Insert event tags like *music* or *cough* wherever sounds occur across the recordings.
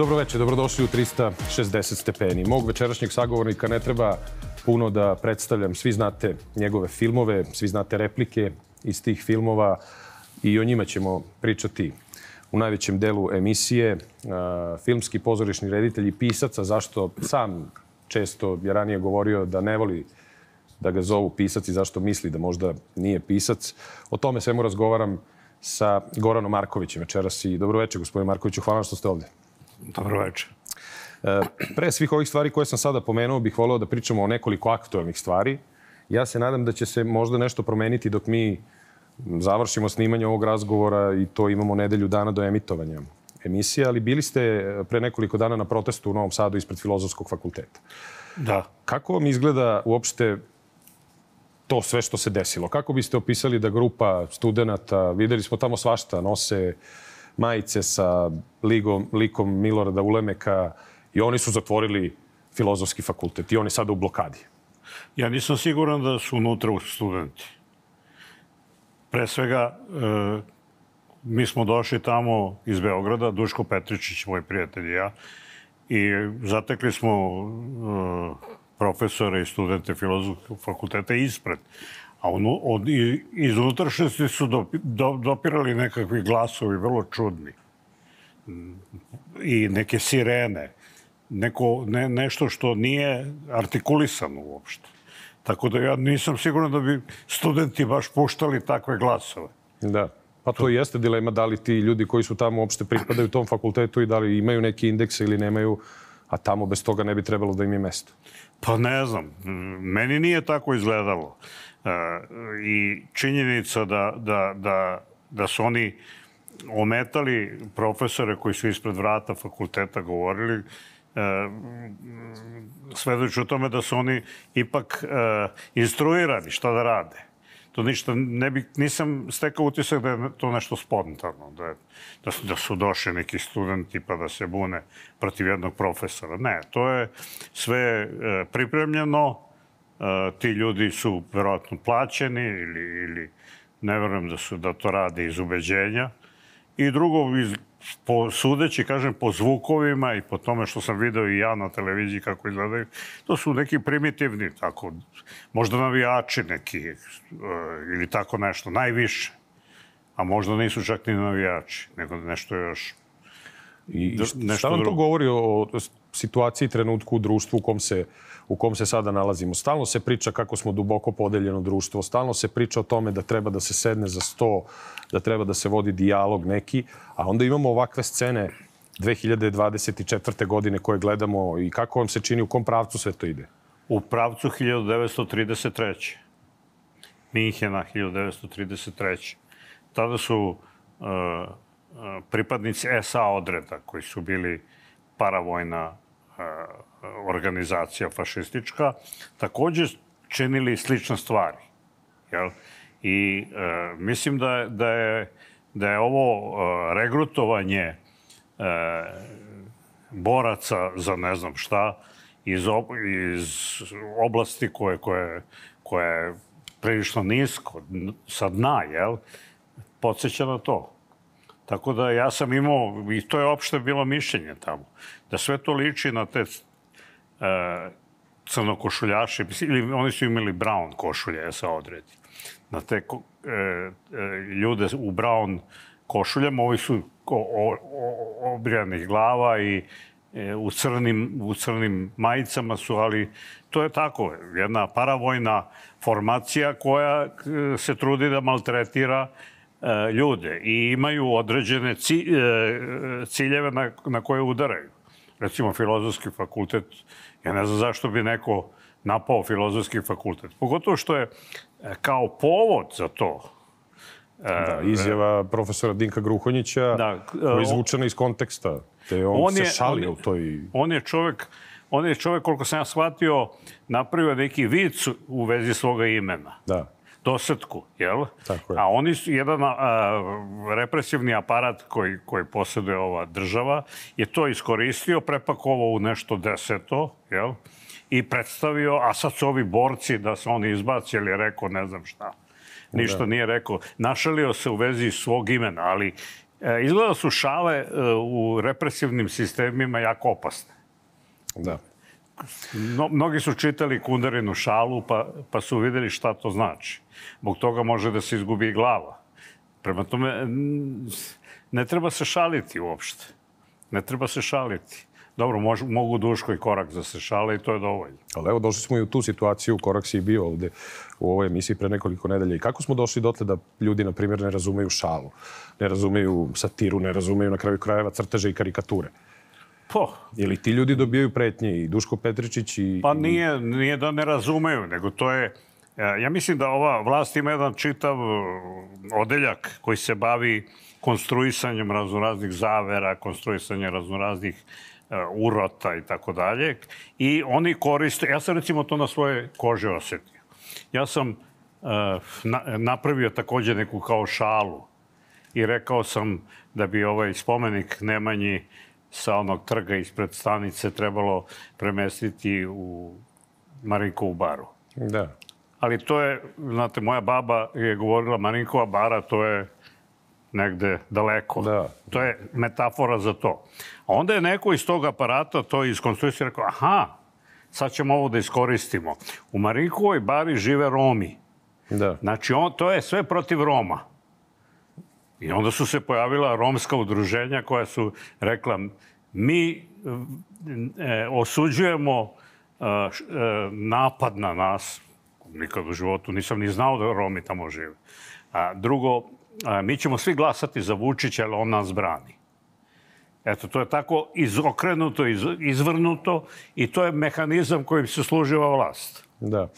Dobro večer, dobrodošli u 360 stepeni. Mog večerašnjeg sagovornika ne treba puno da predstavljam. Svi znate njegove filmove, svi znate replike iz tih filmova i o njima ćemo pričati u najvećem delu emisije. Filmski pozorišni reditelj i pisac, a zašto sam često je ranije govorio da ne voli da ga zovu pisac i zašto misli da možda nije pisac. O tome svemu razgovaram sa Goranom Markovićem večeras i dobro večer, gospodine Markoviću. Hvala što ste ovde. Dobro večer. E, pre svih ovih stvari koje sam sada pomenuo, bih voleo da pričamo o nekoliko aktualnih stvari. Ja se nadam da će se možda nešto promeniti dok mi završimo snimanje ovog razgovora i to imamo nedelju dana do emitovanja emisije, ali bili ste pre nekoliko dana na protestu u Novom Sadu ispred Filozofskog fakulteta. Da. Kako vam izgleda uopšte to sve što se desilo? Kako biste opisali da grupa studenta, videli smo tamo svašta, nose majice sa ligom, likom Milorada Ulemeka i oni su zatvorili filozofski fakultet i oni sada u blokadi. Ja nisam siguran da su unutra studenti. Pre svega, e, mi smo došli tamo iz Beograda, Duško Petričić, moj prijatelj i ja, i zatekli smo e, profesore i studente filozofskog fakulteta ispred. A on, od, iz unutrašnjosti su do, do, dopirali nekakvi glasovi vrlo čudni. I neke sirene. Neko, ne, nešto što nije artikulisano uopšte. Tako da ja nisam siguran da bi studenti baš puštali takve glasove. Da. Pa to jeste dilema da li ti ljudi koji su tamo uopšte pripadaju tom fakultetu i da li imaju neki indekse ili nemaju, a tamo bez toga ne bi trebalo da im je mesto. Pa ne znam, meni nije tako izgledalo. E, I činjenica da, da, da, da su oni ometali profesore koji su ispred vrata fakulteta govorili, e, svedoči o tome da su oni ipak e, instruirani šta da rade to ništa, ne bi, nisam stekao utisak da je to nešto spontano, da, je, da, su, da su došli neki studenti pa da se bune protiv jednog profesora. Ne, to je sve pripremljeno, ti ljudi su verovatno plaćeni ili, ili ne verujem da su da to rade iz ubeđenja. I drugo, iz, po sudeći, kažem, po zvukovima i po tome što sam video i ja na televiziji kako izgledaju, to su neki primitivni, tako, možda navijači neki uh, ili tako nešto, najviše. A možda nisu čak ni navijači, nego nešto još. I, nešto šta vam to govori o situaciji, trenutku u društvu u kom se u kom se sada nalazimo. Stalno se priča kako smo duboko podeljeno društvo, stalno se priča o tome da treba da se sedne za sto, da treba da se vodi dijalog neki, a onda imamo ovakve scene 2024. godine koje gledamo i kako vam se čini, u kom pravcu sve to ide? U pravcu 1933. Minhena 1933. Tada su uh, pripadnici SA odreda koji su bili paravojna uh, organizacija fašistička, takođe činili slične stvari. Jel? I e, mislim da, da, je, da je ovo e, regrutovanje e, boraca za ne znam šta iz, ob, iz oblasti koje, koje, koje je prilično nisko, sa dna, jel? podsjeća na to. Tako da ja sam imao, i to je opšte bilo mišljenje tamo, da sve to liči na te crnokošuljaši, ili oni su imali brown košulje sa odredi. Na te ko, e, e, ljude u brown košuljama, ovi su o, o, obrijanih glava i e, u, crnim, u crnim majicama su, ali to je tako, jedna paravojna formacija koja e, se trudi da maltretira e, ljude i imaju određene ciljeve na, na koje udaraju. Recimo, filozofski fakultet Ja ne znam zašto bi neko napao filozofski fakultet. Pogotovo što je e, kao povod za to e, Da, izjava profesora Dinka Gruhonjića da, koja je izvučena iz konteksta. Te on, on se šalio on, u toj... On je čovek, on je čovek, koliko sam ja shvatio, napravio neki vic u vezi svoga imena. Da dosetku, jel? Tako je. A oni su, jedan a, represivni aparat koji, koji posjeduje ova država je to iskoristio, prepakovao u nešto deseto, jel? I predstavio, a sad su ovi borci da se oni izbacili, rekao ne znam šta. Ništa da. nije rekao. Našalio se u vezi svog imena, ali E, izgleda da su šale e, u represivnim sistemima jako opasne. Da. No, mnogi su čitali Kundarinu šalu pa, pa su videli šta to znači. Bog toga može da se izgubi i glava. Prema tome, ne treba se šaliti uopšte. Ne treba se šaliti. Dobro, mož, mogu Duško i Korak da se šale i to je dovoljno. Ali evo, došli smo i u tu situaciju, korak si i bio ovde u ovoj emisiji pre nekoliko nedelja. I kako smo došli dotle da ljudi, na primjer, ne razumeju šalu, ne razumeju satiru, ne razumeju na kraju krajeva crteže i karikature? Po, Ili ti ljudi dobijaju pretnje i Duško Petričić i... Pa nije, nije da ne razumeju, nego to je... e, Ja mislim da ova vlast ima jedan čitav e, odeljak koji se bavi konstruisanjem raznoraznih zavera, konstruisanjem raznoraznih e, urota i tako dalje. I oni koriste, ja sam recimo to na svoje kože osetio. Ja sam na, napravio takođe neku kao šalu i rekao sam da bi ovaj spomenik Nemanji sa onog trga ispred stanice trebalo premestiti u Marinkovu baru. Da. Ali to je, znate, moja baba je govorila Marinkova bara, to je negde daleko. Da. To je metafora za to. A onda je neko iz tog aparata to iskonstruisao i rekao, aha, sad ćemo ovo da iskoristimo. U Marinkovoj bari žive Romi. Da. Znači, on, to je sve protiv Roma. I onda su se pojavila romska udruženja koja su rekla mi e, osuđujemo e, napad na nas. Nikad u životu nisam ni znao da Romi tamo žive. A, drugo, a, mi ćemo svi glasati za Vučića, ali on nas brani. Eto, to je tako izokrenuto, iz, izvrnuto i to je mehanizam kojim se služi ova vlast. Da.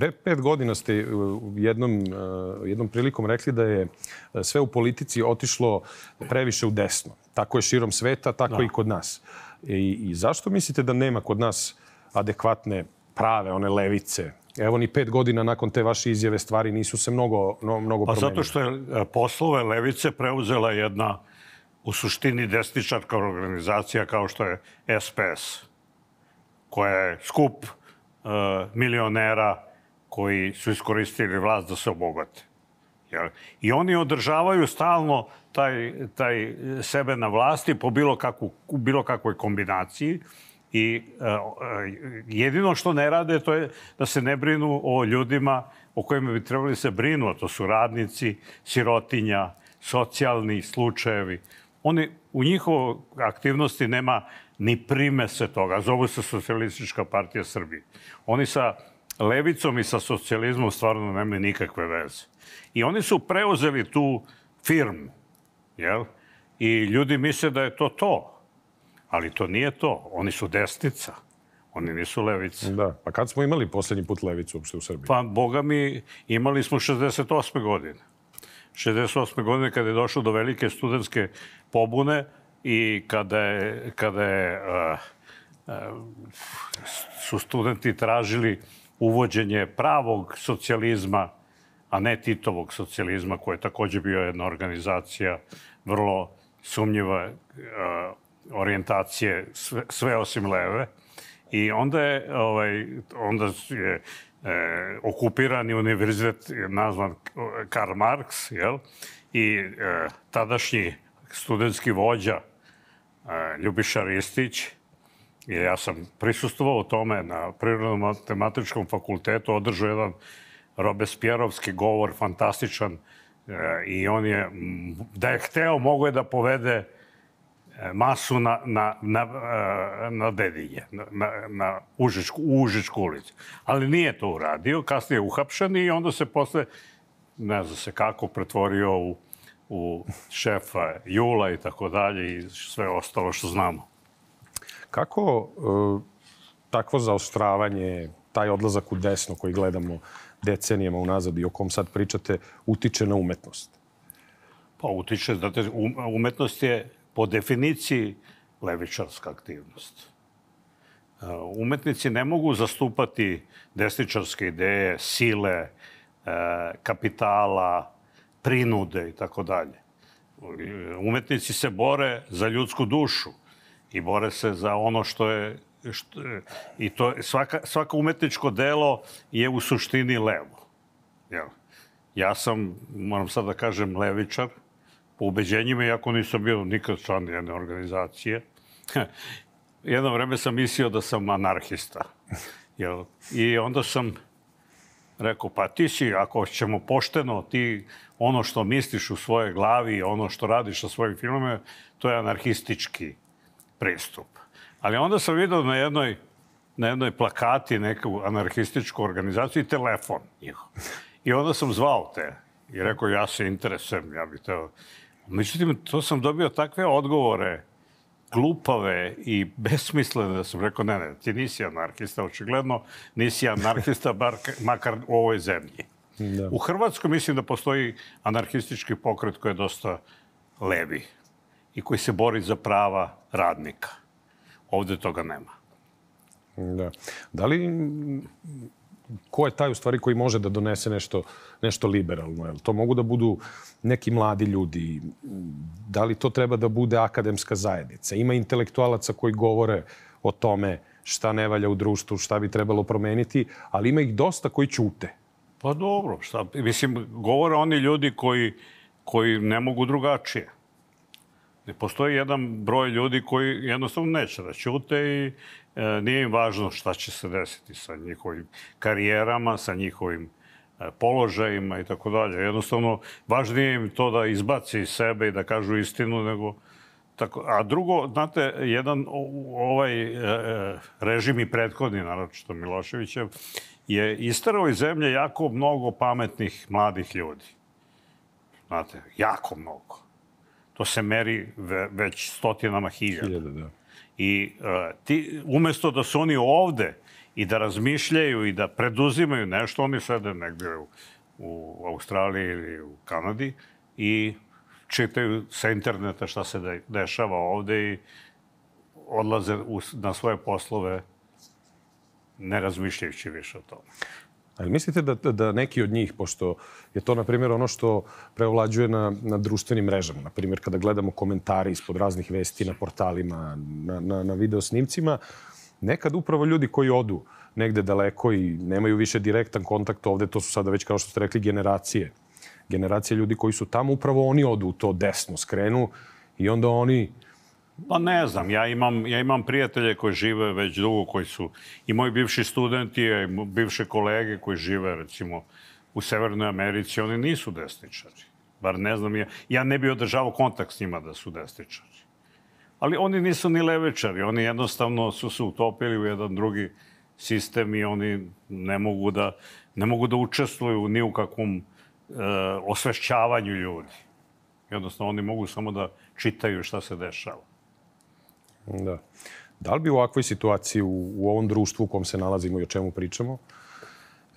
Pre pet godina ste u jednom, uh, jednom prilikom rekli da je uh, sve u politici otišlo previše u desno. Tako je širom sveta, tako da. i kod nas. I, I zašto mislite da nema kod nas adekvatne prave, one levice? Evo ni pet godina nakon te vaše izjave stvari nisu se mnogo, no, mnogo Pa promenile. zato što je e, poslove levice preuzela jedna u suštini desničarka organizacija kao što je SPS, koja je skup milionera koji su iskoristili vlast da se obogate. Jel? I oni održavaju stalno taj, taj sebe na vlasti po bilo, kakvu, bilo kakvoj kombinaciji i uh, jedino što ne rade to je da se ne brinu o ljudima o kojima bi trebali se brinu, a to su radnici, sirotinja, socijalni slučajevi. Oni, u njihovoj aktivnosti nema ni primese toga. Zovu se Socijalistička partija Srbije. Oni sa levicom i sa socijalizmom stvarno nemaju nikakve veze. I oni su preuzeli tu firmu, jel? I ljudi misle da je to to. Ali to nije to. Oni su desnica. Oni nisu levice. Da. Pa kad smo imali poslednji put levicu uopšte u Srbiji? Pa, boga mi, imali smo 68. godine. 68. godine kada je došlo do velike studentske pobune i kada je, kada je uh, uh, su studenti tražili uvođenje pravog socijalizma, a ne Titovog socijalizma, koja je takođe bio jedna organizacija vrlo sumnjiva uh, orijentacije, sve, sve osim leve. I onda je, ovaj, onda je e, okupirani univerzitet nazvan Karl Marx, jel? I e, tadašnji studentski vođa e, Ljubiša Ristić, ja sam prisustvovao tome na Prirodno-matematičkom fakultetu, održao jedan Robespierovski govor, fantastičan, e, i on je, da je hteo, mogo je da povede e, masu na, na, na, e, na Dedinje, na, na Užičku, u Užičku ulicu. Ali nije to uradio, kasnije je uhapšen i onda se posle, ne zna se kako, pretvorio u, u šefa Jula i tako dalje i sve ostalo što znamo. Kako uh, takvo zaostravanje, taj odlazak u desno koji gledamo decenijama unazad i o kom sad pričate, utiče na umetnost? Pa utiče, znate, um- umetnost je po definiciji levičarska aktivnost. Uh, Umetnici ne mogu zastupati desničarske ideje, sile, uh, kapitala, prinude i tako dalje. Umetnici se bore za ljudsku dušu i bore se za ono što je što, i to svaka, svako umetničko delo je u suštini levo. Jel? Ja sam, moram sad da kažem, levičar, po ubeđenjima, iako nisam bio nikad član jedne organizacije. *laughs* Jedno vreme sam mislio da sam anarhista. Jel? I onda sam rekao, pa ti si, ako ćemo pošteno, ti ono što misliš u svojoj glavi, ono što radiš sa svojim filmima, to je anarhistički pristup. Ali onda sam vidio na jednoj, na jednoj plakati neku anarhističku organizaciju i telefon njihov. I onda sam zvao te i rekao, ja se interesujem, ja bih teo... Međutim, to sam dobio takve odgovore, glupave i besmislene da sam rekao, ne, ne, ti nisi anarhista, očigledno nisi anarhista, bar, makar u ovoj zemlji. Da. U Hrvatskoj mislim da postoji anarhistički pokret koji je dosta levi i koji se bori za prava radnika. Ovde toga nema. Da. Da li ko je taj u stvari koji može da donese nešto, nešto liberalno? Jel to mogu da budu neki mladi ljudi? Da li to treba da bude akademska zajednica? Ima intelektualaca koji govore o tome šta ne valja u društvu, šta bi trebalo promeniti, ali ima ih dosta koji ćute. Pa dobro, šta, mislim, govore oni ljudi koji, koji ne mogu drugačije. Postoji jedan broj ljudi koji jednostavno neće da ćute i e, nije im važno šta će se desiti sa njihovim karijerama, sa njihovim e, položajima i tako dalje. Jednostavno, važnije im to da izbaci iz sebe i da kažu istinu nego Tako, a drugo, znate, jedan ovaj e, e, režim i prethodni, naročito Miloševićev, je istarao iz zemlje jako mnogo pametnih mladih ljudi. Znate, jako mnogo. To se meri ve, već stotinama hiljada. Hiljada, da. I uh, ti, umesto da su oni ovde i da razmišljaju i da preduzimaju nešto, oni sede negde u, u Australiji ili u Kanadi i čitaju sa interneta šta se de, dešava ovde i odlaze u, na svoje poslove ne razmišljajući više o tome. Ali mislite da, da neki od njih, pošto je to, na primjer, ono što preovlađuje na, na društvenim mrežama, na primjer, kada gledamo komentari ispod raznih vesti na portalima, na, na, na video snimcima, nekad upravo ljudi koji odu negde daleko i nemaju više direktan kontakt ovde, to su sada već, kao što ste rekli, generacije. Generacije ljudi koji su tamo, upravo oni odu u to desno, skrenu i onda oni Pa ne znam, ja imam, ja imam prijatelje koji žive već dugo, koji su i moji bivši studenti, i bivše kolege koji žive, recimo, u Severnoj Americi, oni nisu desničari. Bar ne znam, ja, ja ne bi održavao kontakt s njima da su desničari. Ali oni nisu ni levečari, oni jednostavno su se utopili u jedan drugi sistem i oni ne mogu da, ne mogu da učestvuju ni u kakvom e, osvešćavanju ljudi. Jednostavno, oni mogu samo da čitaju šta se dešava. Da. Da li bi u ovakvoj situaciji, u, u ovom društvu u kom se nalazimo i o čemu pričamo,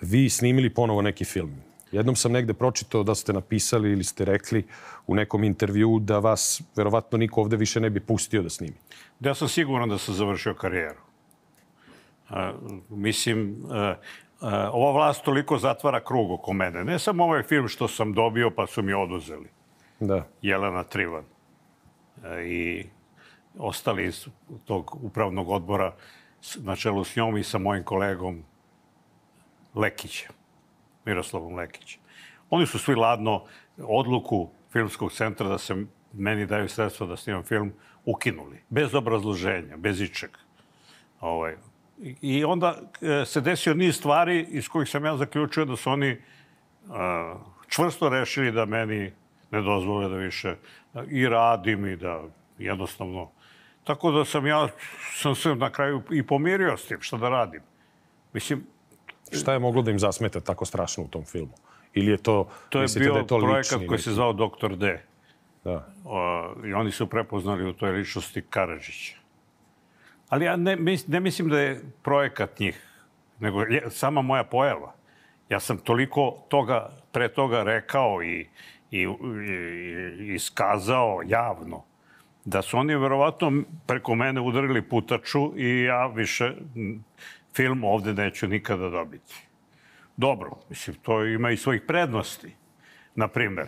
vi snimili ponovo neki film? Jednom sam negde pročitao da ste napisali ili ste rekli u nekom intervju da vas verovatno niko ovde više ne bi pustio da snimi. Da, ja sam siguran da sam završio karijeru. Uh, mislim, uh, uh, ova vlast toliko zatvara krug oko mene. Ne samo ovaj film što sam dobio pa su mi oduzeli. Da. Jelena Trivan. I ostali iz tog upravnog odbora na čelu s njom i sa mojim kolegom Lekićem, Miroslavom Lekićem. Oni su svi ladno odluku filmskog centra da se meni daju sredstva da snimam film ukinuli. Bez obrazloženja, bez ičeg. Ovaj. I onda e, se desio niz stvari iz kojih sam ja zaključio da su oni a, čvrsto rešili da meni ne dozvole da više i radim i da jednostavno Tako da sam ja sam se na kraju i pomirio s tim, šta da radim. Mislim... Šta je moglo da im zasmeta tako strašno u tom filmu? Ili je to, to je bio da je to projekat koji se zvao Doktor D. Da. O, I oni su prepoznali u toj ličnosti Karadžića. Ali ja ne, ne mislim da je projekat njih, nego je, sama moja pojava. Ja sam toliko toga, pre toga rekao i, i, i, i iskazao javno da su oni verovatno preko mene udarili putaču i ja više film ovde neću nikada dobiti. Dobro, mislim, to ima i svojih prednosti. Naprimer,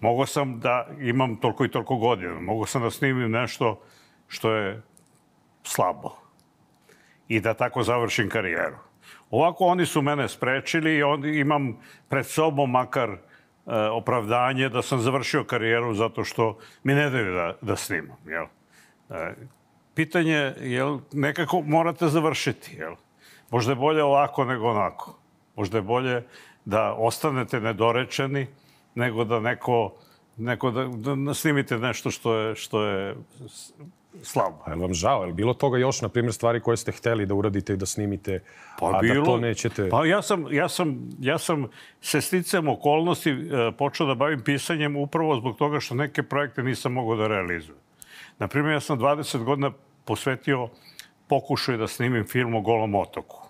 mogo sam da imam toliko i toliko godina, mogo sam da snimim nešto što je slabo i da tako završim karijeru. Ovako oni su mene sprečili i on, imam pred sobom makar opravdanje da sam završio karijeru zato što mi ne daju da, da snimam. Jel? E, pitanje, jel, nekako morate završiti. Jel? Možda je bolje ovako nego onako. Možda je bolje da ostanete nedorečeni nego da neko, neko da, da snimite nešto što je, što je slabo. A je vam žao? Je bilo toga još, na primjer, stvari koje ste hteli da uradite i da snimite, Pa a bilo, da to nećete? Pa ja sam, ja sam, ja sam se sticam okolnosti e, počeo da bavim pisanjem upravo zbog toga što neke projekte nisam mogao da realizujem. Naprimjer, ja sam 20 godina posvetio pokušaju da snimim film o Golom otoku.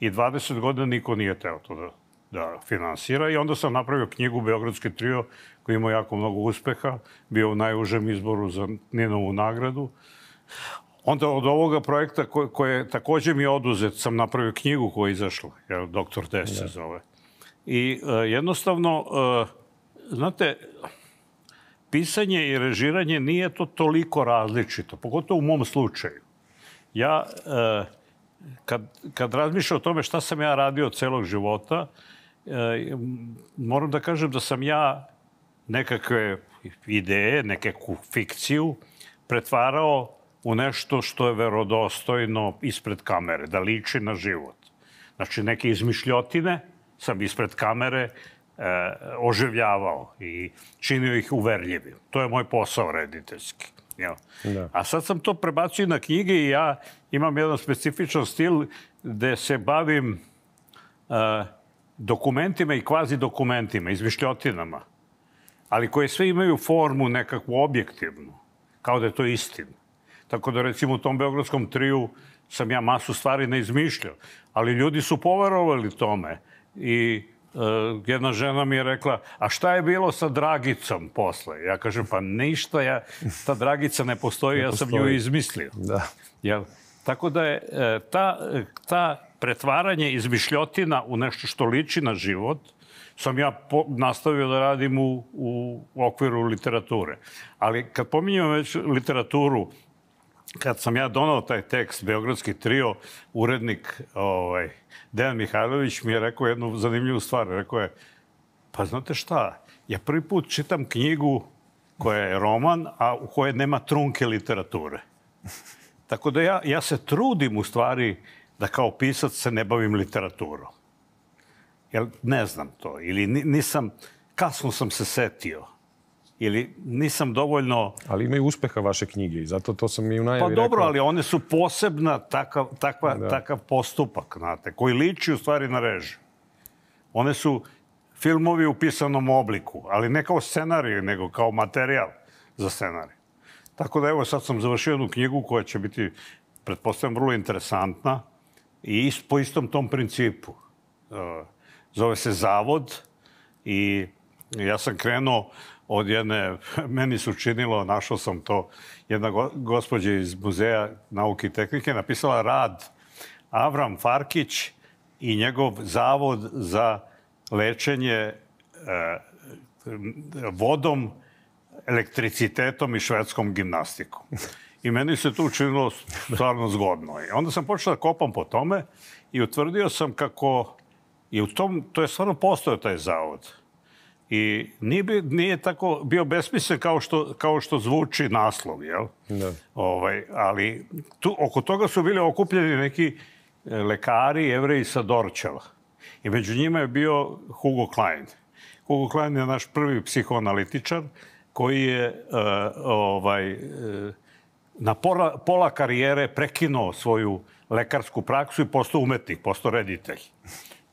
I 20 godina niko nije teo to da, da finansira i onda sam napravio knjigu Beogradski trio koji ima jako mnogo uspeha, bio u najužem izboru za Ninovu nagradu. Onda od ovoga projekta koje, koje takođe mi je oduzet, sam napravio knjigu koja je izašla, jer Doktor D se zove. I uh, jednostavno, uh, znate, pisanje i režiranje nije to toliko različito, pogotovo u mom slučaju. Ja, uh, kad, kad razmišljam o tome šta sam ja radio celog života, uh, moram da kažem da sam ja nekakve ideje, nekakvu fikciju pretvarao u nešto što je verodostojno ispred kamere, da liči na život. Znači, neke izmišljotine sam ispred kamere e, oživljavao i činio ih uverljivim. To je moj posao rediteljski. Da. A sad sam to prebacio na knjige i ja imam jedan specifičan stil gde se bavim e, dokumentima i kvazi dokumentima, izmišljotinama, ali koje sve imaju formu nekakvu objektivnu, kao da je to istina. Tako da recimo u tom Beogradskom triju sam ja masu stvari ne izmišljao, ali ljudi su poverovali tome i uh, jedna žena mi je rekla, a šta je bilo sa Dragicom posle? Ja kažem, pa ništa, ja, ta Dragica ne postoji, ne ja sam nju izmislio. Da. Jel? Tako da je e, ta, ta pretvaranje izmišljotina u nešto što liči na život, sam ja po, nastavio da radim u, u okviru literature. Ali kad pominjamo već literaturu, kad sam ja donao taj tekst, Beogradski trio, urednik ovaj, Dejan Mihajlović mi je rekao jednu zanimljivu stvar. Rekao je, pa znate šta, ja prvi put čitam knjigu koja je roman, a u kojoj nema trunke literature. Tako da ja, ja se trudim u stvari da kao pisac se ne bavim literaturom. Jer ne znam to. Ili nisam, kasno sam se setio ili nisam dovoljno... Ali imaju uspeha vaše knjige i zato to sam i u najavi Pa dobro, rekao. ali one su posebna takav, takva, da. takav postupak, znate, koji liči u stvari na režiju. One su filmovi u pisanom obliku, ali ne kao scenarij, nego kao materijal za scenarij. Tako da evo sad sam završio jednu knjigu koja će biti, pretpostavljam, vrlo interesantna i po istom tom principu. Zove se Zavod i ja sam krenuo od jedne, *laughs* meni su činilo, našao sam to, jedna gospođa iz Muzeja nauke i tehnike napisala rad Avram Farkić i njegov zavod za lečenje e, vodom, elektricitetom i švedskom gimnastikom. I meni se to učinilo stvarno zgodno. I onda sam počeo da kopam po tome i utvrdio sam kako je u tom, to je stvarno postao taj zavod. I nije, bi, nije tako bio besmislen kao što, kao što zvuči naslov, jel? Da. Ovaj, ali tu, oko toga su bili okupljeni neki e, lekari, jevreji sa Dorčeva. I među njima je bio Hugo Klein. Hugo Klein je naš prvi psihoanalitičar koji je uh, ovaj, uh, na pola, pola karijere prekinuo svoju lekarsku praksu i postao umetnik, postao reditelj.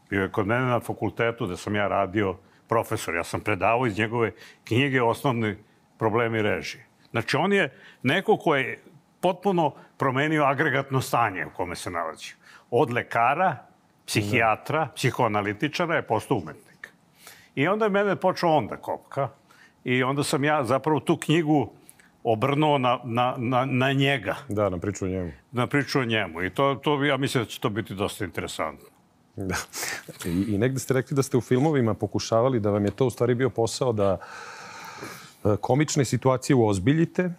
Bio je kod mene na fakultetu da sam ja radio profesor. Ja sam predavao iz njegove knjige osnovni problemi režije. Znači, on je neko ko je potpuno promenio agregatno stanje u kome se nalazi. Od lekara, psihijatra, psihoanalitičara je postao umetnik. I onda je mene počeo onda kopka. I onda sam ja zapravo tu knjigu obrnuo na, na, na, na njega. Da, na priču o njemu. Na priču o njemu. I to, to, ja mislim da će to biti dosta interesantno. Da. I, I negde ste rekli da ste u filmovima pokušavali da vam je to u stvari bio posao da e, komične situacije uozbiljite,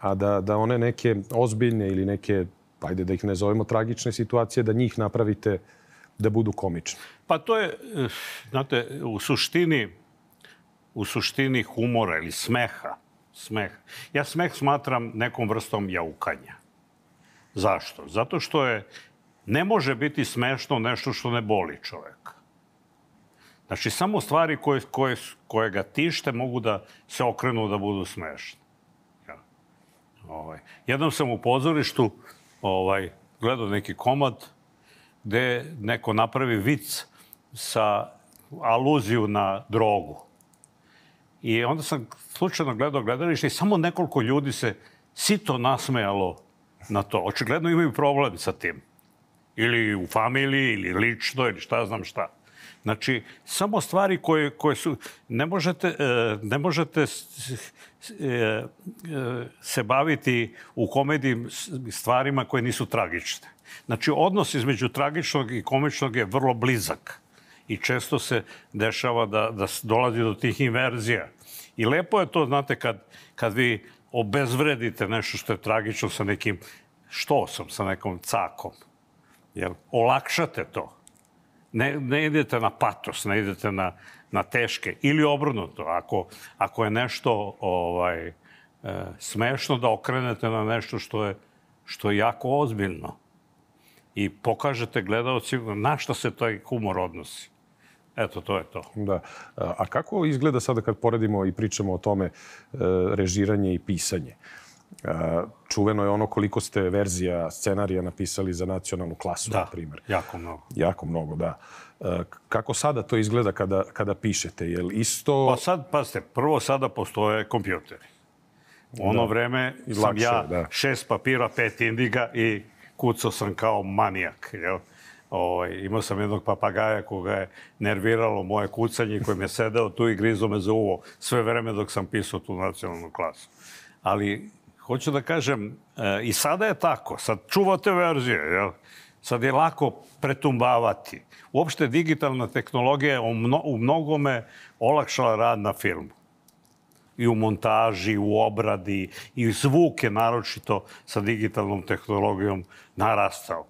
a da, da one neke ozbiljne ili neke, ajde da ih ne zovemo tragične situacije, da njih napravite da budu komične. Pa to je, e, znate, u suštini u suštini humora ili smeha. Smeh. Ja smeh smatram nekom vrstom jaukanja. Zašto? Zato što je ne može biti smešno nešto što ne boli čoveka. Znači, samo stvari koje, koje, koje ga tište mogu da se okrenu da budu smešne. Ja. Ovaj. Jednom sam u pozorištu ovaj, gledao neki komad gde neko napravi vic sa aluziju na drogu. I onda sam slučajno gledao gledalište i samo nekoliko ljudi se sito nasmejalo na to. Očigledno imaju problem sa tim. Ili u familiji, ili lično, ili šta znam šta. Znači, samo stvari koje, koje su... Ne možete, e, ne možete e, e, se baviti u komediji stvarima koje nisu tragične. Znači, odnos između tragičnog i komičnog je vrlo blizak. I često se dešava da, da dolazi do tih inverzija. I lepo je to, znate, kad, kad vi obezvredite nešto što je tragično sa nekim štosom, sa nekom cakom. Jel? Olakšate to. Ne, ne idete na patos, ne idete na, na teške. Ili obrnuto, ako, ako je nešto ovaj, e, smešno, da okrenete na nešto što je, što je jako ozbiljno. I pokažete gledalcima na što se taj humor odnosi. Eto, to je to. Da. A kako izgleda sada kad poredimo i pričamo o tome e, režiranje i pisanje? Čuveno je ono koliko ste verzija scenarija napisali za nacionalnu klasu, da, na primjer. jako mnogo. Jako mnogo, da. Kako sada to izgleda kada, kada pišete? Je li isto... Pa sad, pazite, prvo sada postoje kompjuteri. U ono da. vreme sam lakše, ja da. šest papira, pet indiga i kucao sam kao manijak. Jel? Ovaj, imao sam jednog papagaja koga je nerviralo moje kucanje i koji mi je sedeo tu i grizo me za uvo sve vreme dok sam pisao tu nacionalnu klasu. Ali hoću da kažem, e, i sada je tako, sad čuvate verzije, jel? Sad je lako pretumbavati. Uopšte digitalna tehnologija je u mnogome olakšala rad na filmu. I u montaži, u obradi, i zvuk je naročito sa digitalnom tehnologijom narastao.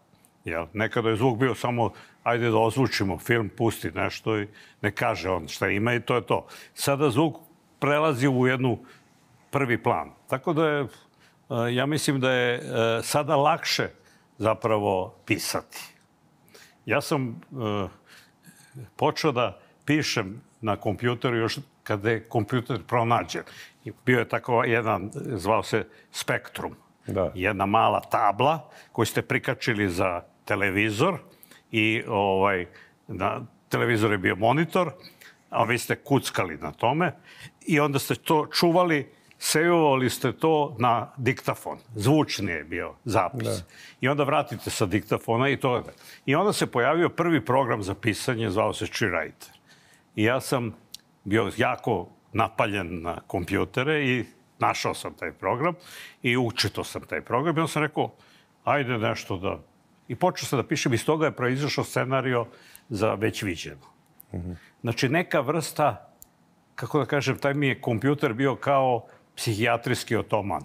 Jel? Nekada je zvuk bio samo ajde da ozvučimo film, pusti nešto i ne kaže on šta ima i to je to. Sada zvuk prelazi u jednu prvi plan. Tako da je E, ja mislim da je e, sada lakše zapravo pisati. Ja sam e, počeo da pišem na kompjuteru još kada je kompjuter pronađen. Bio je tako jedan, zvao se Spektrum. Da. Jedna mala tabla koju ste prikačili za televizor i ovaj, na televizor je bio monitor, a vi ste kuckali na tome i onda ste to čuvali sejovali ste to na diktafon. Zvučni je bio zapis. Da. I onda vratite sa diktafona i to. I onda se pojavio prvi program za pisanje, zvao se Cheerwriter. I ja sam bio jako napaljen na kompjutere i našao sam taj program i učito sam taj program. I onda sam rekao, ajde nešto da... I počeo sam da pišem. Iz toga je proizašao scenario za već viđeno. Mm -hmm. Znači, neka vrsta, kako da kažem, taj mi je kompjuter bio kao psihijatrijski otoman.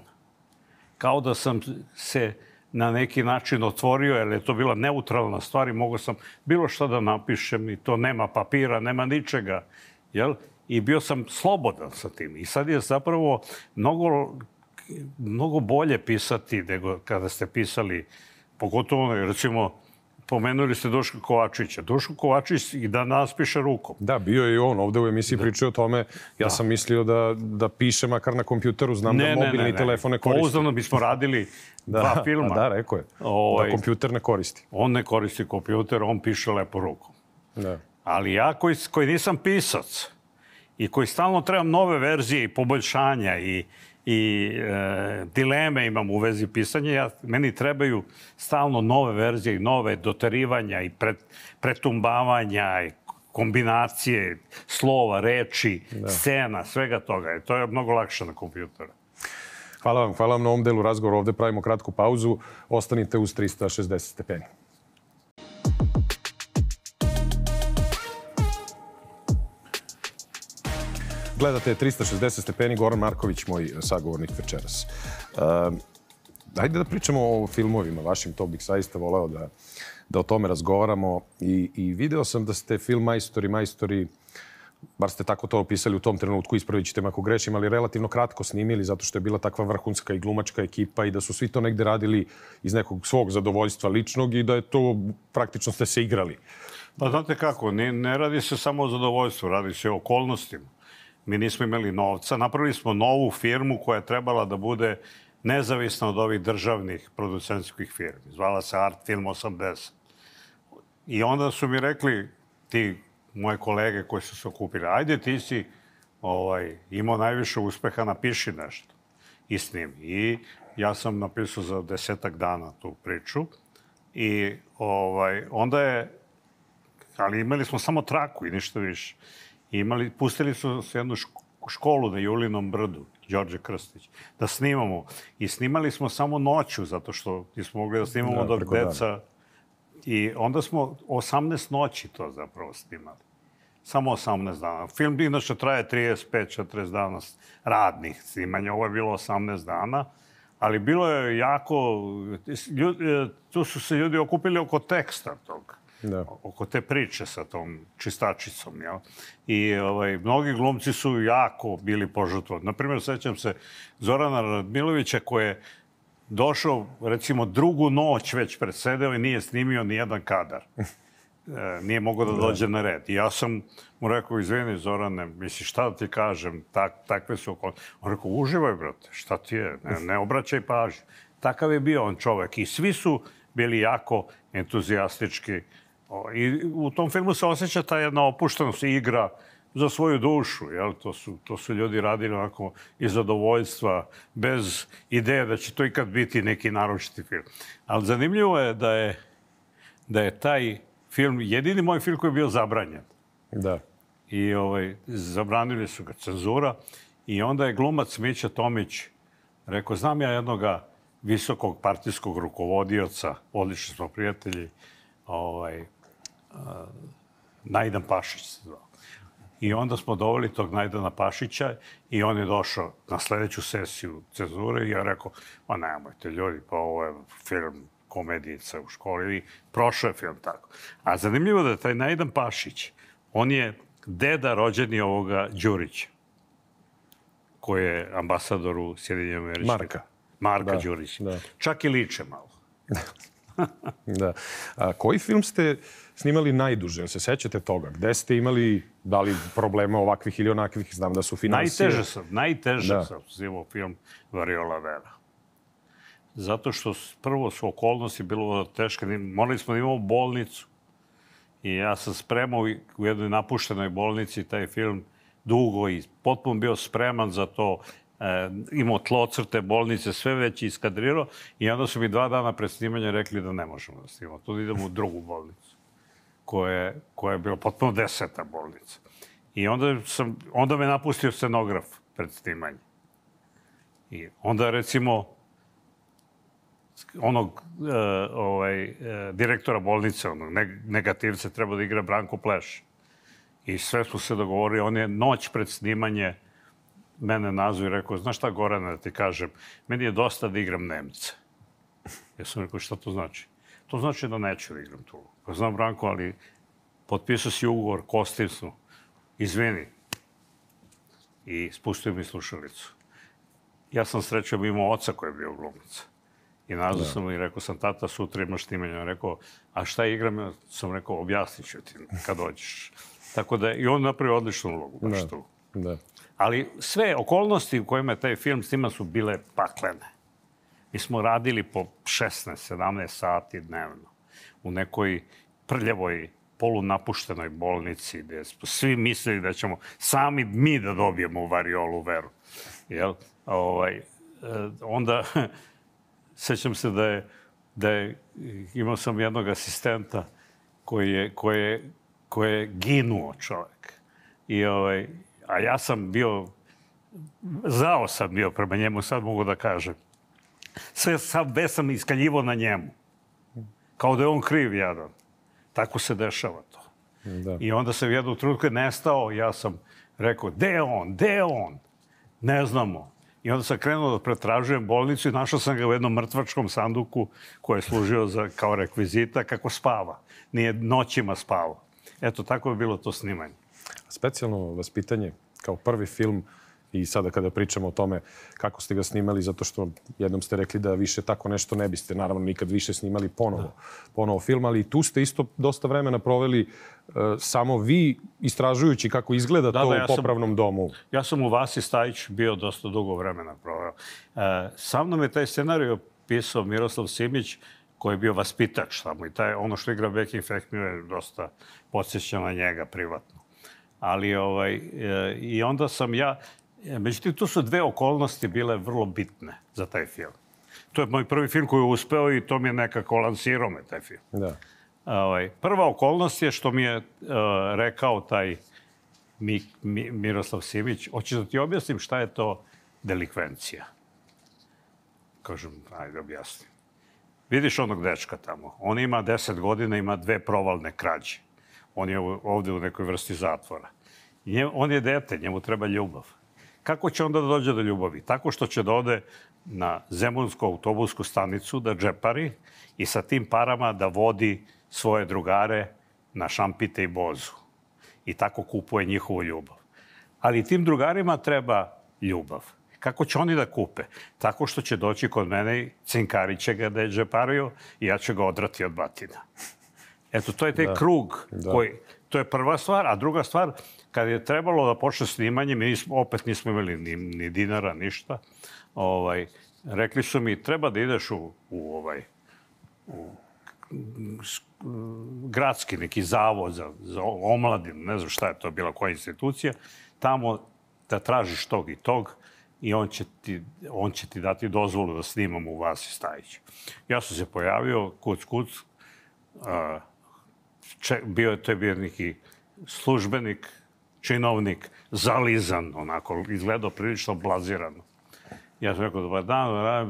Kao da sam se na neki način otvorio, jer je to bila neutralna stvar i mogao sam bilo šta da napišem i to nema papira, nema ničega. Jel? I bio sam slobodan sa tim. I sad je zapravo mnogo, mnogo bolje pisati nego kada ste pisali, pogotovo, recimo, Pomenuli ste Duška Kovačića. Duško Kovačić i da nas piše rukom. Da, bio je i on. Ovde u emisiji da. pričao o tome. Ja da. sam mislio da, da piše makar na kompjuteru. Znam ne, da mobilni ne, ne, telefone koriste. Pouzdano bismo radili *laughs* da, dva filma. Da, rekao je. Da ovaj, da kompjuter ne koristi. On ne koristi kompjuter, on piše lepo rukom. Da. Ali ja koji, koji nisam pisac i koji stalno trebam nove verzije i poboljšanja i, i e, dileme imam u vezi pisanja. Ja, meni trebaju stalno nove verzije i nove doterivanja i pret, pretumbavanja i kombinacije slova, reči, da. scena, svega toga. I to je mnogo lakše na kompjuteru. Hvala vam, hvala vam na ovom delu razgovora. Ovde pravimo kratku pauzu. Ostanite uz 360 stepeni. Gledate 360 stepeni, Goran Marković, moj sagovornik večeras. Uh, ajde da pričamo o filmovima vašim, to bih saista voleo da, da o tome razgovaramo. I, I video sam da ste film majstori, majstori bar ste tako to opisali u tom trenutku, ispravit ćete me ako grešim, ali relativno kratko snimili zato što je bila takva vrhunska i glumačka ekipa i da su svi to negde radili iz nekog svog zadovoljstva ličnog i da je to praktično ste se igrali. Pa znate kako, ne, ne radi se samo o zadovoljstvu, radi se o okolnostima. Mi nismo imali novca, napravili smo novu firmu koja je trebala da bude nezavisna od ovih državnih producentskih firmi. Zvala se Art Film 80. I onda su mi rekli ti moje kolege koji su se okupili, ajde ti si ovaj, imao najviše uspeha, napiši nešto i snimi. I ja sam napisao za desetak dana tu priču i ovaj, onda je, ali imali smo samo traku i ništa više. Imali, pustili su se jednu školu na Julinom brdu, Đorđe Krstić, da snimamo. I snimali smo samo noću, zato što nismo mogli da snimamo da, dok deca... Dana. I onda smo 18 noći to zapravo snimali. Samo 18 dana. Film inače traje 35-40 dana radnih snimanja. Ovo je bilo 18 dana. Ali bilo je jako... Ljudi, tu su se ljudi okupili oko teksta tog. Da. Oko te priče sa tom čistačicom. Jel? I ovaj, mnogi glumci su jako bili požutvani. Naprimjer, sećam se Zorana Radmilovića koji je došao, recimo, drugu noć već predsedeo i nije snimio ni jedan kadar. *laughs* E, nije mogao da, da dođe na red. I ja sam mu rekao, izvini Zorane, misli, šta da ti kažem, tak, takve su okolnosti. On rekao, uživaj, brate, šta ti je, ne, ne obraćaj pažnju. Takav je bio on čovek i svi su bili jako entuzijastički. I u tom filmu se osjeća ta jedna opuštenost igra za svoju dušu, jel? To su, to su ljudi radili onako iz zadovoljstva, bez ideje da će to ikad biti neki naročiti film. Ali zanimljivo je da je, da je taj film, jedini moj film koji je bio zabranjen. Da. I ovaj, zabranili su ga cenzura i onda je glumac Mića Tomić rekao, znam ja jednoga visokog partijskog rukovodioca, odlični smo prijatelji, ovaj, Najdan Pašić se zvao. I onda smo doveli tog Najdana Pašića i on je došao na sledeću sesiju cenzure i ja rekao, ma nemojte ljudi, pa ovo je film komedijica u školi i prošao je film tako. A zanimljivo da je taj Najdan Pašić, on je deda rođeni ovoga Đurića, koji je ambasador u Sjedinjenim američkim. Marka. Marka da, Đurić. Da. Čak i liče malo. *laughs* da. A, koji film ste snimali najduže? Se sećate toga? Gde ste imali, da li problema ovakvih ili onakvih? Znam da su finansije. Najteže sam, najteže da. sam snimao film Variola Vera. Zato što prvo su okolnosti bilo teške. Morali smo da imamo bolnicu. I ja sam spremao u jednoj napuštenoj bolnici taj film dugo i potpuno bio spreman za to. E, imao tlocrte, bolnice, sve već iskadrirao i onda su mi dva dana pred snimanja rekli da ne možemo da snimamo. Tu idemo u drugu bolnicu, koja je, koja je bila potpuno deseta bolnica. I onda, sam, onda me napustio scenograf pred snimanje. I onda, recimo, onog uh, ovaj, uh, direktora bolnice, onog negativca, treba da igra Branko Pleš. I sve smo se dogovorili. On je noć pred snimanje mene nazvao i rekao, znaš šta Gorana da ti kažem, meni je dosta da igram Nemca. Ja sam rekao, šta to znači? To znači da neću da igram tu. Pa znam, Branko, ali potpisao si ugovor, Kostivsnu, izvini. I spustio mi slušalicu. Ja sam srećom imao oca koji je bio glumac. I nazvao da. sam i rekao sam, tata, sutra imaš snimanje. On rekao, a šta igram? Ja sam rekao, objasnit ću ti kad dođeš. Tako da, i on napravio odličnu ulogu, baš da. tu. Da. Ali sve okolnosti u kojima je taj film snima su bile paklene. Mi smo radili po 16-17 sati dnevno u nekoj prljavoj polunapuštenoj bolnici gde svi mislili da ćemo sami mi da dobijemo variolu veru. Jel? Ovaj, e, onda *laughs* sećam se da je, da je, imao sam jednog asistenta koji je, koji je, koji je ginuo čovek. I ovaj, a ja sam bio, zao sam bio prema njemu, sad mogu da kažem. Sve sam, već sam iskaljivo na njemu. Kao da je on kriv jadan. Tako se dešava to. Da. I onda se u jednu trutku nestao, ja sam rekao, gde je on, gde je on? Ne znamo. I onda sam krenuo da pretražujem bolnicu i našao sam ga u jednom mrtvačkom sanduku koji je služio za, kao rekvizita kako spava. Nije noćima spava. Eto, tako je bilo to snimanje. specijalno vaspitanje kao prvi film i sada kada pričamo o tome kako ste ga snimali, zato što jednom ste rekli da više tako nešto ne biste, naravno, nikad više snimali ponovo, ponovo film, ali tu ste isto dosta vremena proveli uh, samo vi istražujući kako izgleda Da, to da, ja u sam- popravnom domu. Ja sam u Vasi Stajić bio dosta dugo vremena proveo. E, sa mnom je taj scenarij pisao Miroslav Simić, koji je bio vaspitač tamo i taj, ono što igra Becky Feck mi je dosta podsjeća na njega privatno. Ali ovaj, e, i onda sam ja, e, međutim tu su dve okolnosti bile vrlo bitne za taj film. To je moj prvi film koji je uspeo i to mi je nekako lansirao me taj film. Da. Ovaj, prva okolnost je što mi je uh, rekao taj Mi, Mi, Miroslav Simić, hoćeš da ti objasnim šta je to delikvencija? Kažem, ajde objasni. Vidiš onog dečka tamo, on ima 10 godina, ima dve provalne krađe. On je ovde u nekoj vrsti zatvora. Nje, on je dete, njemu treba ljubav. Kako će onda da dođe do ljubavi? Tako što će da ode na Zemunsku autobusku stanicu da džepari i sa tim parama da vodi svoje drugare na šampite i bozu. I tako kupuje njihovu ljubav. Ali tim drugarima treba ljubav. Kako će oni da kupe? Tako što će doći kod mene i cinkari će ga da je džepario i ja ću ga odrati od batina. Eto, to je taj da. krug da. koji... To je prva stvar. A druga stvar, kad je trebalo da počne snimanje, mi nismo, opet nismo imali ni, ni dinara, ništa. Ovaj, rekli su mi, treba da ideš u, u ovaj, u gradski neki zavod za, za omladinu, ne znam šta je to bila, koja institucija, tamo da tražiš tog i tog i on će ti, on će ti dati dozvolu da snimamo u Vasi Stajić. Ja sam se pojavio, kuc, kuc, a, če, bio je, to je bio neki službenik, činovnik, zalizan, onako, izgledao prilično blazirano. Ja sam rekao, dobar dan,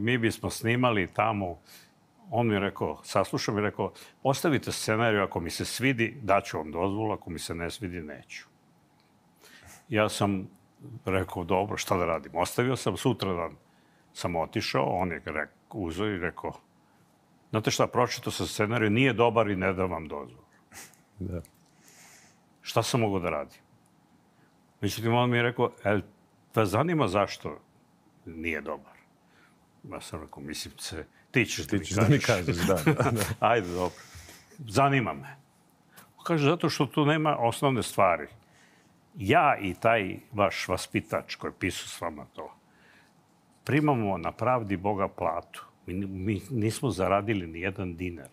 mi bismo snimali tamo. On mi je rekao, saslušao mi je rekao, ostavite scenariju, ako mi se svidi, daću vam dozvolu, ako mi se ne svidi, neću. Ja sam rekao, dobro, šta da radim? Ostavio sam, sutradan sam otišao, on je uzeo i rekao, znate šta, pročitao sam scenariju, nije dobar i ne dam vam dozvolu. Da. Šta sam mogao da radim? Međutim, on mi je rekao, el, te zanima zašto nije dobar? Ja sam rekao, mislim se, ti ćeš da Ti ćeš da mi kažeš, da. da, da. *laughs* Ajde, dobro. Zanima me. Kaže, zato što tu nema osnovne stvari. Ja i taj vaš vaspitač koji je pisao s vama to, primamo na pravdi Boga platu. Mi, mi nismo zaradili ni jedan dinar.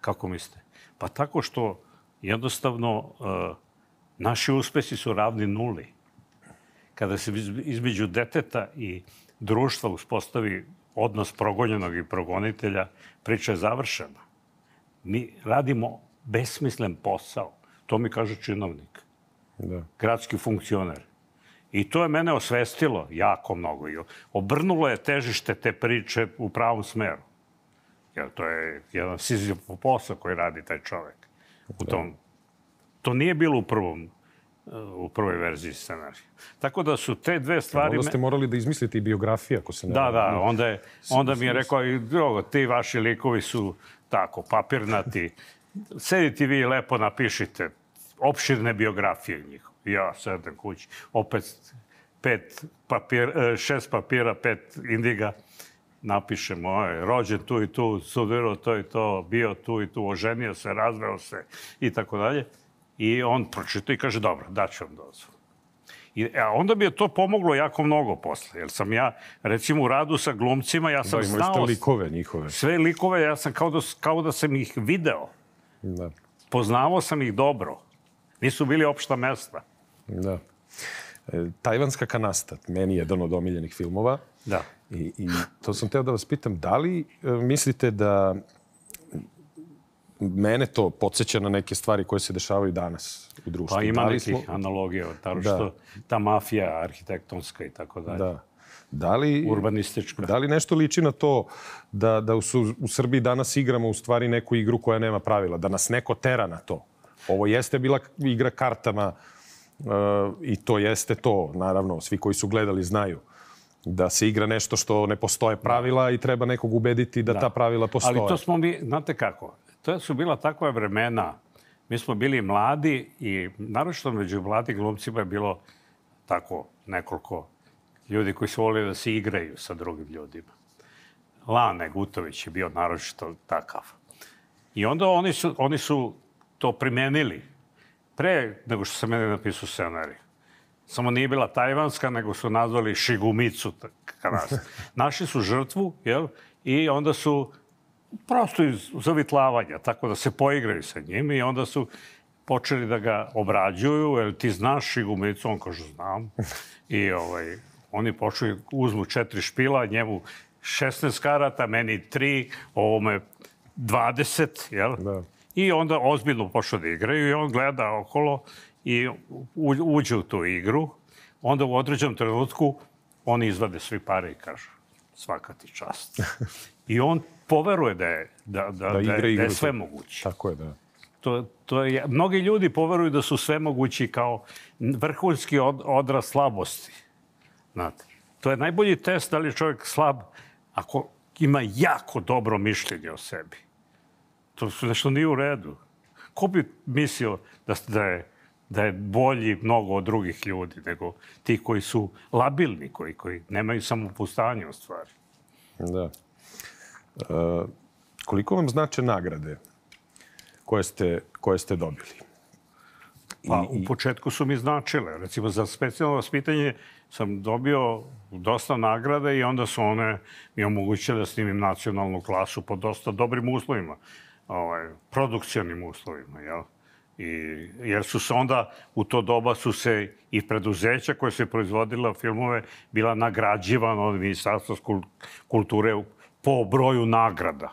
Kako mislite? Pa tako što jednostavno uh, naši uspesi su ravni nuli. Kada se iz- između deteta i društva uspostavi odnos progonjenog i progonitelja, priča je završena. Mi radimo besmislen posao. To mi kaže činovnik, da. gradski funkcioner. I to je mene osvestilo jako mnogo. I obrnulo je težište te priče u pravom smeru. Jer to je jedan sizifov posao koji radi taj čovek. U tom. To nije bilo u prvom u prvoj verziji scenarija. Tako da su te dve stvari... Onda ste morali da izmislite i biografije, ako se ne Da, da, onda, je, onda mi je rekao, i drugo, ti vaši likovi su tako, papirnati. Sedite vi i lepo napišite opširne biografije njihove. Ja sedem kući, opet pet papir, e, šest papira, pet indiga, napišem, ovaj, rođen tu i tu, studirao to i to, bio tu i tu, oženio se, razveo se i tako dalje. I on pročita i kaže, dobro, daću vam dozvolu. I, a onda bi je to pomoglo jako mnogo posle, jer sam ja, recimo u radu sa glumcima, ja Da, sam ste znao likove njihove. sve likove, ja sam kao da, kao da sam ih video. Da. Poznavao sam ih dobro. Nisu bili opšta mesta. Da. E, Tajvanska kanasta, meni je jedan od omiljenih filmova. Da. I, I to sam teo da vas pitam, da li e, mislite da mene to podsjeća na neke stvari koje se dešavaju danas u društvu? Pa ima da nekih analogija, tako što ta mafija arhitektonska i tako dalje. Da. Da li, Urbanistička. da li nešto liči na to da, da u, u Srbiji danas igramo u stvari neku igru koja nema pravila, da nas neko tera na to? Ovo jeste bila igra kartama i to jeste to, naravno, svi koji su gledali znaju da se igra nešto što ne postoje pravila i treba nekog ubediti da, ta pravila postoje. Ali to smo mi, znate kako, to su bila takva vremena mi smo bili mladi i naročito među mladim glumcima je bilo tako nekoliko ljudi koji su volili da se igraju sa drugim ljudima. Lane Gutović je bio naročito takav. I onda oni su, oni su to primenili pre nego što sam meni napisao scenarij. Samo nije bila tajvanska, nego su nazvali Šigumicu. *laughs* Našli su žrtvu, jel? I onda su prosto iz zavitlavanja, tako da se poigraju sa njim i onda su počeli da ga obrađuju, jer ti znaš Šigumicu, on kaže znam. I ovaj, oni počeli, uzmu četiri špila, njemu 16 karata, meni 3, ovome 20, jel? Da. I onda ozbiljno počeo da igraju i on gleda okolo i uđe u tu igru. Onda u određenom trenutku oni izvade svi pare i kažu svaka ti čast. *laughs* I on poveruje da je, da, da, da, igra, da, je, da je sve moguće. Tako je, da. To, to je, mnogi ljudi poveruju da su sve mogući kao vrhunski od, odraz slabosti. Znate, to je najbolji test da li je čovjek slab ako ima jako dobro mišljenje o sebi. To su nešto nije u redu. Ko bi mislio da, da, je, da je bolji mnogo od drugih ljudi nego ti koji su labilni, koji, koji nemaju samopustanje u stvari. Da. E, koliko vam znače nagrade koje ste, koje ste dobili? Pa, u početku su mi značile. Recimo, za specijalno vaspitanje sam dobio dosta nagrade i onda su one mi omogućile da snimim nacionalnu klasu po dosta dobrim uslovima, ovaj, produkcionim uslovima, jel? I, jer su se onda, u to doba su se i preduzeća koje se proizvodila filmove bila nagrađivana od Ministarstva kulture po broju nagrada,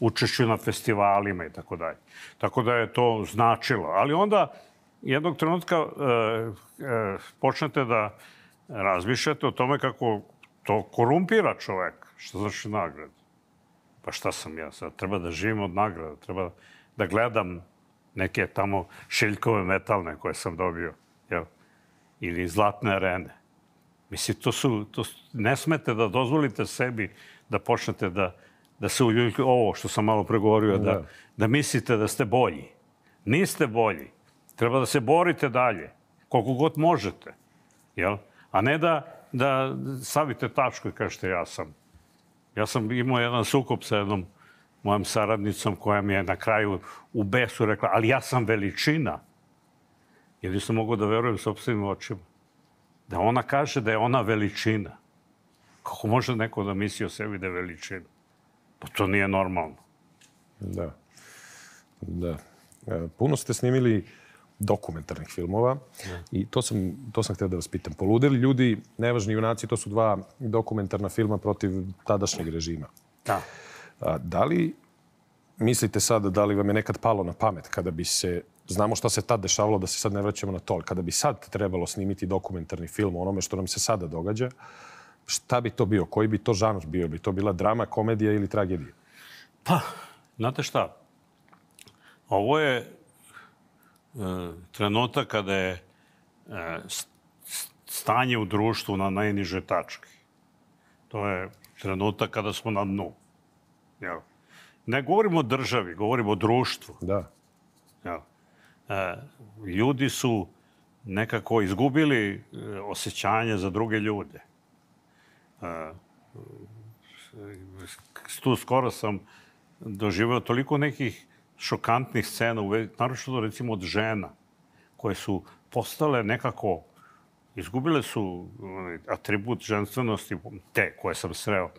učešću na festivalima i tako dalje. Tako da je to značilo. Ali onda jednog trenutka e, e, počnete da razmišljate o tome kako to korumpira čovek. Šta znači nagrada? Pa šta sam ja sad? Treba da živim od nagrada, treba da gledam neke tamo šiljkove metalne koje sam dobio, jel? ili zlatne arene. Mislim, to su, to, ne smete da dozvolite sebi da počnete da, da se uljuljite, ovo što sam malo pregovorio, da, da, da mislite da ste bolji. Niste bolji. Treba da se borite dalje, koliko god možete. Jel? A ne da, da stavite tačku i kažete ja sam. Ja sam imao jedan sukup sa jednom mojom saradnicom koja mi je na kraju u besu rekla, ali ja sam veličina. Jer nisam mogao da verujem sobstvenim očima. Da ona kaže da je ona veličina. Kako može neko da misli o sebi da je veličina? Pa to nije normalno. Da. Da. E, puno ste snimili dokumentarnih filmova da. i to sam, to sam htio da vas pitam. Poludeli ljudi, nevažni junaci, to su dva dokumentarna filma protiv tadašnjeg režima. Da. A, da li mislite sada da li vam je nekad palo na pamet kada bi se Znamo šta se tad dešavalo, da se sad ne vraćamo na to. Kada bi sad trebalo snimiti dokumentarni film o onome što nam se sada događa, šta bi to bio? Koji bi to žanr bio? Bi to bila drama, komedija ili tragedija? Pa, znate šta? Ovo je trenutak kada je e, stanje u društvu na najnižoj tački. To je trenutak kada smo na dnu. Jel? Ne govorimo o državi, govorimo o društvu. Da. Jel? E, ljudi su nekako izgubili e, osjećanje za druge ljude. E, tu skoro sam doživao toliko nekih šokantnih scena, naročito recimo od žena, koje su postale nekako, izgubile su atribut ženstvenosti, te koje sam sreo,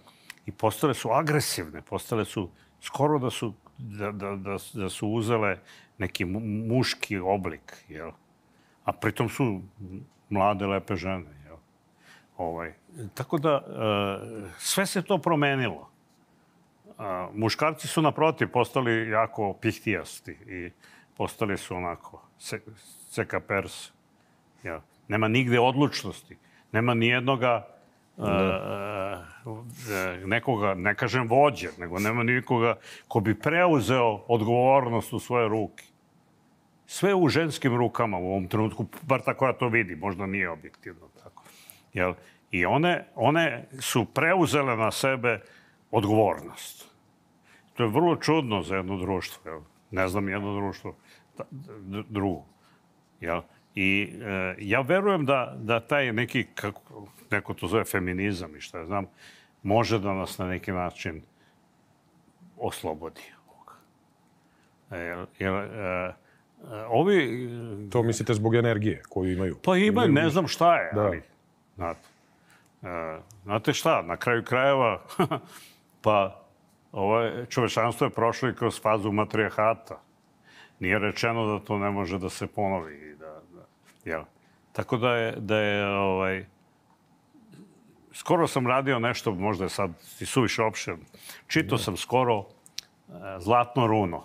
i postale su agresivne, postale su skoro da su, da, da, da, da su uzele neki muški oblik, jel? A pritom su mlade, lepe žene, jel? Ovaj. Tako da, e, sve se to promenilo. A, muškarci su naprotiv postali jako pihtijasti i postali su onako se, pers. Jel? Nema nigde odlučnosti. Nema ni jednoga da. E, nekoga, ne kažem vođe, nego nema nikoga ko bi preuzeo odgovornost u svoje ruke. Sve u ženskim rukama u ovom trenutku, bar tako ja to vidi, možda nije objektivno tako. Jel? I one, one su preuzele na sebe odgovornost. To je vrlo čudno za jedno društvo. Jel? Ne znam jedno društvo ta- d- drugu. Jel? I e, ja verujem da, da taj neki, kako, neko to zove feminizam i šta ja znam, može da nas na neki način oslobodi. E, Jer, jer, e, e, ovi To mislite zbog energije koju imaju? Pa ima, ne znam šta je, Da. ali, znate. E, znate šta, na kraju krajeva, *laughs* pa ovo čovečanstvo je prošlo i kroz fazu matrijahata. Nije rečeno da to ne može da se ponovi. Da, da, jel? Tako da je, da je ovaj, skoro sam radio nešto, možda je sad i suviše opšen. Čitao sam skoro e, Zlatno runo.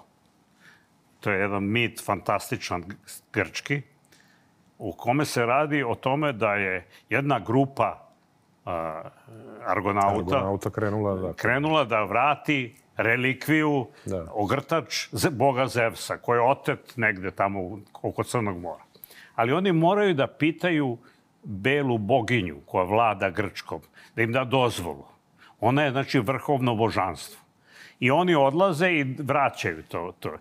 To je jedan mit fantastičan grčki, u kome se radi o tome da je jedna grupa argonauta, Argonauta krenula, da. krenula da vrati relikviju, Da. ogrtač boga Zevsa, koji je otet negde tamo oko Crnog mora. Ali oni moraju da pitaju belu boginju koja vlada Grčkom, da im da dozvolu. Ona je, znači, vrhovno božanstvo. I oni odlaze i vraćaju to. to.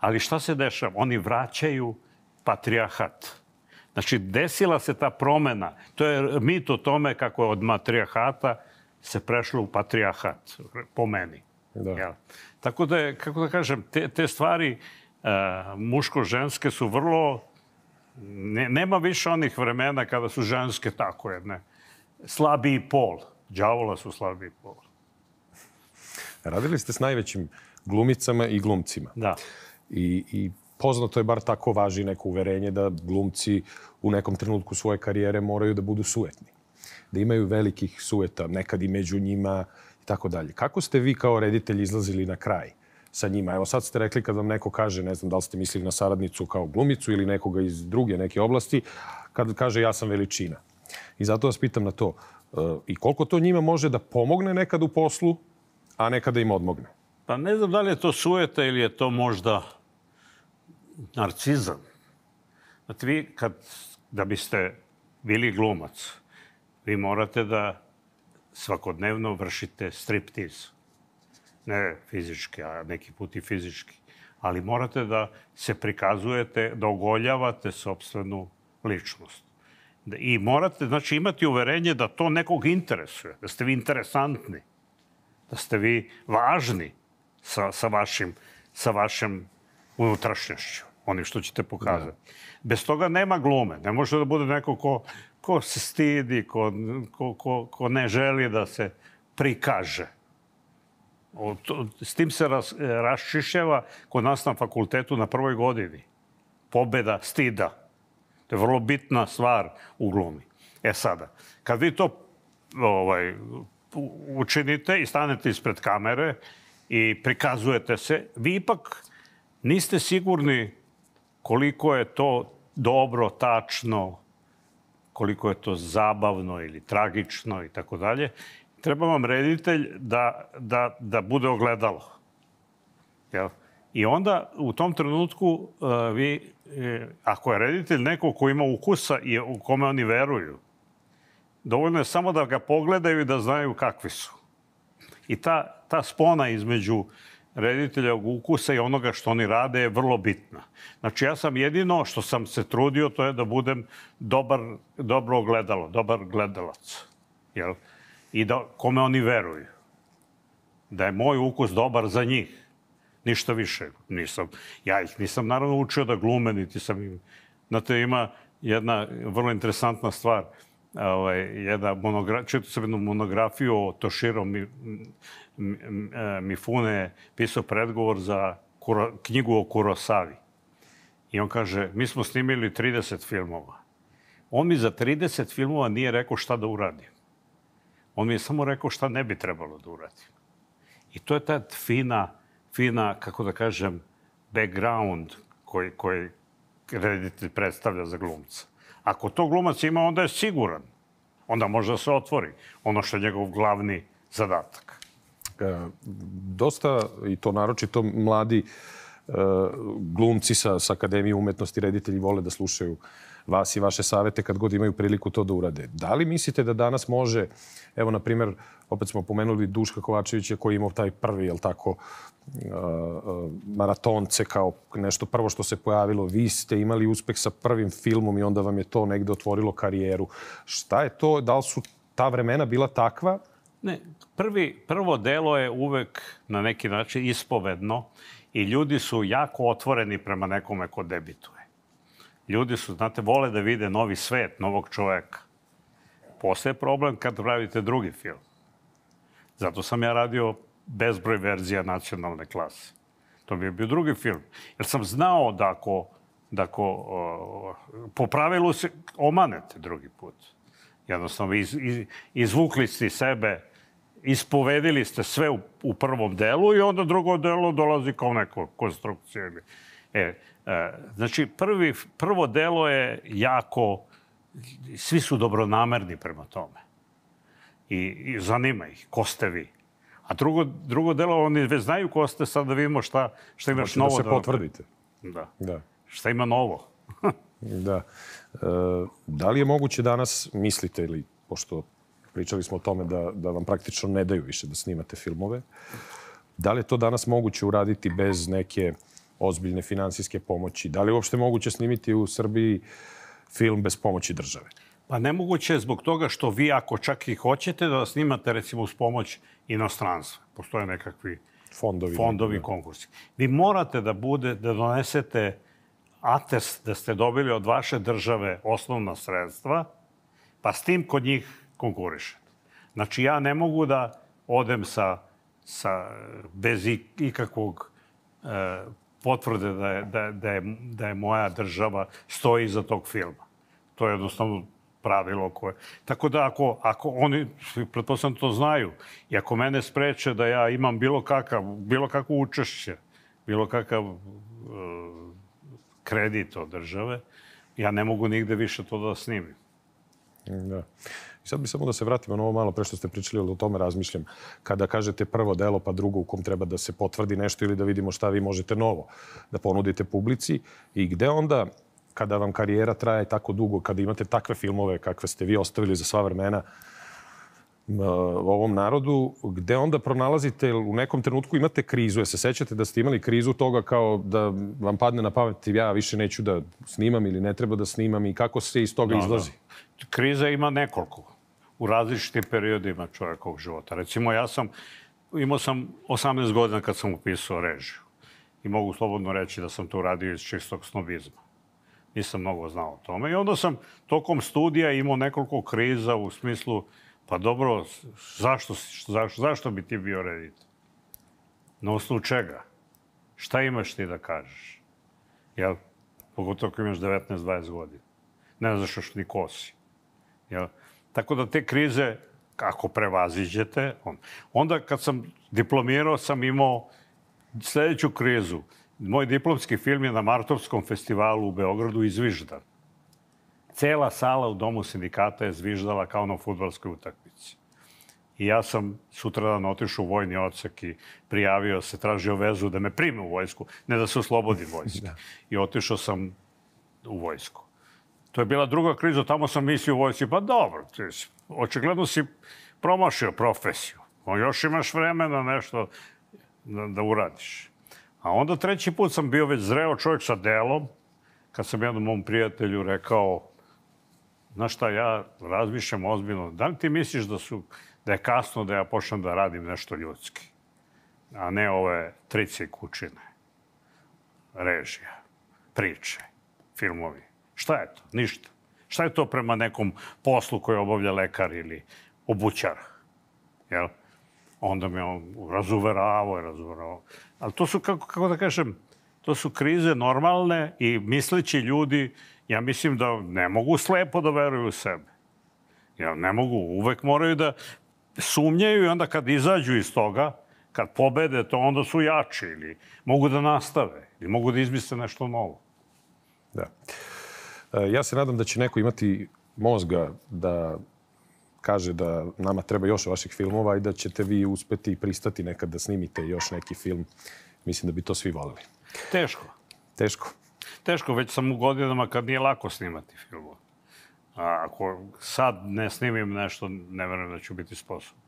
Ali šta se dešava? Oni vraćaju patrijarhat. Znači, desila se ta promena. To je mit o tome kako je od matrijahata se prešlo u patrijarhat, po meni. Da. Jel? Tako da je, kako da kažem, te, te stvari uh, muško-ženske su vrlo... Ne, nema više onih vremena kada su ženske tako jedne. Slabiji pol. Đavola su slabiji pol. Radili ste s najvećim glumicama i glumcima. Da. I, I poznato je, bar tako važi neko uverenje, da glumci u nekom trenutku svoje karijere moraju da budu suetni. Da imaju velikih sueta, nekad i među njima i tako dalje. Kako ste vi kao reditelj izlazili na kraj sa njima? Evo sad ste rekli kad vam neko kaže, ne znam da li ste mislili na saradnicu kao glumicu ili nekoga iz druge neke oblasti, kad kaže ja sam veličina. I zato vas pitam na to. e, I koliko to njima može da pomogne nekad u poslu, a nekada im odmogne? Pa ne znam da li je to sujeta ili je to možda narcizam. Znate, vi kad, da biste bili glumac, vi morate da svakodnevno vršite striptiz. Ne fizički, a neki put i fizički. Ali morate da se prikazujete, da ogoljavate sobstvenu ličnost. Da- I morate, znači, imati uverenje da to nekog interesuje, da ste vi interesantni da ste vi važni sa, sa, vašim, sa vašim unutrašnjošću, onim što ćete pokazati. Bez toga nema glume. Ne može da bude neko ko, ko se stidi, ko, ko, ko, ko ne želi da se prikaže. O, to, s tim se ras, raščišćava kod nas na fakultetu na prvoj godini. Pobeda stida. To je vrlo bitna stvar u glumi. E sada, kad vi to ovaj, učinite i stanete ispred kamere i prikazujete se, vi ipak niste sigurni koliko je to dobro, tačno, koliko je to zabavno ili tragično i tako dalje. Treba vam reditelj da, da, da bude ogledalo. Jel? I onda u tom trenutku uh, vi, e, ako je reditelj neko ko ima ukusa i u kome oni veruju, dovoljno je samo da ga pogledaju i da znaju kakvi su. I ta, ta spona između reditelja ukusa i onoga što oni rade je vrlo bitna. Znači, ja sam jedino što sam se trudio, to je da budem dobar, dobro ogledalo, dobar gledalac. Jel? I da kome oni veruju. Da je moj ukus dobar za njih. Ništa više. Nisam, ja ih nisam naravno učio da glume, niti sam im... Znate, ima jedna vrlo interesantna stvar. Ovaj, jedna monogra... Čitao sam jednu monografiju o Toshiro Mi... Mi... e, Mifune, pisao predgovor za Kuro... knjigu o Kurosavi. I on kaže, mi smo snimili 30 filmova. On mi za 30 filmova nije rekao šta da uradim. On mi je samo rekao šta ne bi trebalo da uradim. I to je ta fina, fina, kako da kažem, background koji, koji reditelj predstavlja za glumca. Ako to glumac ima, onda je siguran. Onda može da se otvori ono što je njegov glavni zadatak. E, dosta, i to naročito mladi e, glumci sa, sa Akademije umetnosti, reditelji vole da slušaju vas i vaše savete kad god imaju priliku to da urade. Da li mislite da danas može, evo, na primjer, opet smo pomenuli Duška Kovačevića koji imao taj prvi, jel tako, uh, uh, maratonce kao nešto prvo što se pojavilo. Vi ste imali uspeh sa prvim filmom i onda vam je to negde otvorilo karijeru. Šta je to? Da li su ta vremena bila takva Ne, prvi, prvo delo je uvek na neki način ispovedno i ljudi su jako otvoreni prema nekome ko debituje. Ljudi su, znate, vole da vide novi svet, novog čoveka. Posle je problem kad pravite drugi film. Zato sam ja radio bezbroj verzija nacionalne klase. To je bio drugi film. Jer sam znao da ako, da ako uh, po pravilu se omanete drugi put. Jednostavno, iz, iz, izvukli ste sebe ispovedili ste sve u, u prvom delu i onda drugo delo dolazi kao neko konstrukcija. E, e, znači, prvi, prvo delo je jako, svi su dobronamerni prema tome. I, i zanima ih, ko ste vi. A drugo, drugo delo, oni već znaju ko ste, sad da vidimo šta, šta imaš Hoće novo. da se potvrdite. Da. Da. Šta ima novo? *laughs* Da. E, da li je moguće danas, mislite ili, pošto pričali smo o tome da, da vam praktično ne daju više da snimate filmove, da li je to danas moguće uraditi bez neke ozbiljne finansijske pomoći? Da li je uopšte moguće snimiti u Srbiji film bez pomoći države? Pa nemoguće je zbog toga što vi ako čak i hoćete da snimate recimo uz pomoć inostranstva, postoje nekakvi Fondovi. fondovi, da. konkursi. Vi morate da bude da donesete atest da ste dobili od vaše države osnovna sredstva, pa s tim kod njih konkurišete. Znači ja ne mogu da odem sa, sa bez ik- ikakvog e, potvrde da je, da, da, je, da je moja država stoji iza tog filma. To je jednostavno pravilo koje... Tako da ako, ako oni, pretpostavljam to znaju, i ako mene spreče da ja imam bilo kakav, bilo kakvo učešće, bilo kakav uh, kredit od države, ja ne mogu nigde više to da snimim. Da. I sad bi samo da se vratimo na ovo malo pre što ste pričali, ali o tome razmišljam. Kada kažete prvo delo, pa drugo u kom treba da se potvrdi nešto ili da vidimo šta vi možete novo da ponudite publici i gde onda kada vam karijera traje tako dugo, kada imate takve filmove kakve ste vi ostavili za sva vremena, m, ovom narodu, gde onda pronalazite, u nekom trenutku imate krizu, je se sećate da ste imali krizu toga kao da vam padne na pamet ja više neću da snimam ili ne treba da snimam i kako se iz toga izlazi? Kriza ima nekoliko u različitim periodima čovjekovog života. Recimo, ja sam, imao sam 18 godina kad sam upisao režiju. I mogu slobodno reći da sam to uradio iz čistog snobizma. Nisam mnogo znao o tome. I onda sam tokom studija imao nekoliko kriza u smislu, pa dobro, zašto, zašto, zašto bi ti bio reditelj? Na osnovu čega? Šta imaš ti da kažeš? Jel? Pogotovo ako imaš 19-20 godina. Ne znaš još ni ko si. Jel? Tako da te krize, ako prevaziđete, on, onda kad sam diplomirao sam imao sledeću krizu. Moj diplomski film je na Martovskom festivalu u Beogradu izviždan. Cela sala u domu sindikata je zviždala kao na futbalskoj utakmici. I ja sam sutradan otišao u vojni odsek i prijavio se, tražio vezu da me prime u vojsku, ne da se oslobodim vojske. I otišao sam u vojsku. To je bila druga kriza, tamo sam mislio u vojsci, pa dobro, ti si, očigledno si promašio profesiju. O, još imaš vremena nešto da, da uradiš. A onda treći put sam bio već zreo čovjek sa delom, kad sam jednom mom prijatelju rekao, znaš šta, ja razmišljam ozbiljno, da li ti misliš da, su, da je kasno da ja počnem da radim nešto ljudski, a ne ove trice kućine, režija, priče, filmovi. Šta je to? Ništa. Šta je to prema nekom poslu koji obavlja lekar ili obućar? Jel? Onda me on razuveravao i razuveravao. Ali to su, kako, kako da kažem, to su krize normalne i misleći ljudi, ja mislim da ne mogu slepo da veruju u sebe. Ja, ne mogu, uvek moraju da sumnjaju i onda kad izađu iz toga, kad pobede to, onda su jači ili mogu da nastave ili mogu da izmisle nešto novo. Da. Ja se nadam da će neko imati mozga da kaže da nama treba još vaših filmova i da ćete vi uspeti i pristati nekad da snimite još neki film. Mislim da bi to svi voleli. Teško. Teško. teško, već sam u godinama kad nije lako snimati filmove. A ako sad ne snimim nešto, ne verujem da ću biti sposoban.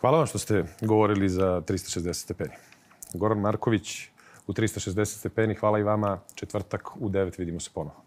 Hvala vam što ste govorili za 360 stepeni. Goran Marković u 360 stepeni. Hvala i vama. Četvrtak u 9 vidimo se ponovo.